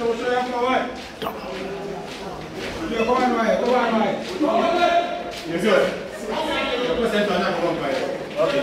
Show, show yako ouais. Ndio kwa nini wewe? Kwa nini wewe? Ndio. Ndio sasa tunaanza kwa mbaya. Okay.